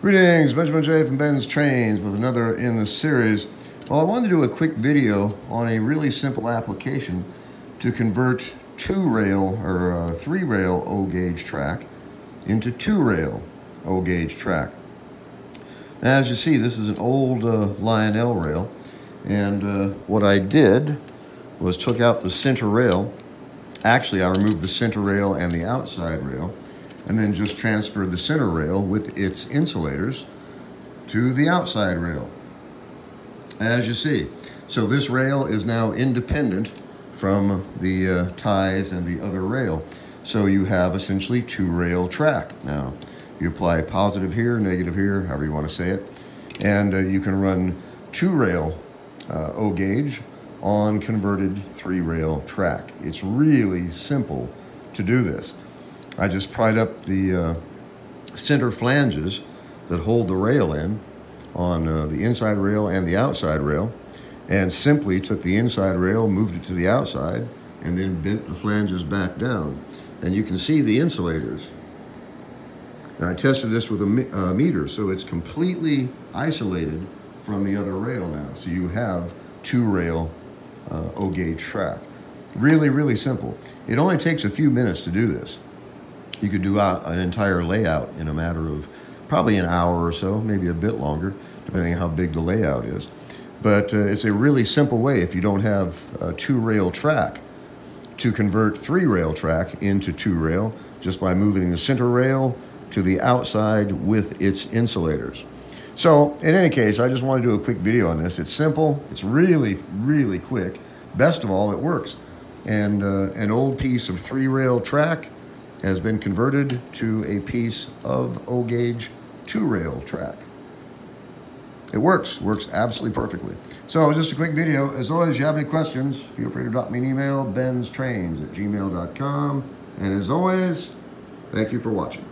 Greetings, Benjamin J from Benz Trainz with another in the series. Well, I wanted to do a quick video on a really simple application to convert two rail or uh, three rail O gauge track into two rail O gauge track. Now, as you see, this is an old uh, Lionel rail, and uh, what I did was took out the center rail. Actually, I removed the center rail and the outside rail and then just transfer the center rail with its insulators to the outside rail, as you see. So this rail is now independent from the uh, ties and the other rail. So you have essentially two rail track. Now, you apply positive here, negative here, however you want to say it, and uh, you can run two rail uh, O gauge on converted three rail track. It's really simple to do this. I just pried up the uh, center flanges that hold the rail in on uh, the inside rail and the outside rail and simply took the inside rail, moved it to the outside, and then bent the flanges back down. And you can see the insulators. Now I tested this with a uh, meter, so it's completely isolated from the other rail now. So you have two rail uh, O-gauge track. Really, really simple. It only takes a few minutes to do this. You could do an entire layout in a matter of probably an hour or so, maybe a bit longer, depending on how big the layout is. But uh, it's a really simple way if you don't have a two rail track to convert three rail track into two rail just by moving the center rail to the outside with its insulators. So in any case, I just want to do a quick video on this. It's simple, it's really, really quick. Best of all, it works. And uh, an old piece of three rail track has been converted to a piece of O-gauge two-rail track. It works, works absolutely perfectly. So just a quick video. As always, if you have any questions, feel free to drop me an email, benztrainz at gmail.com. And as always, thank you for watching.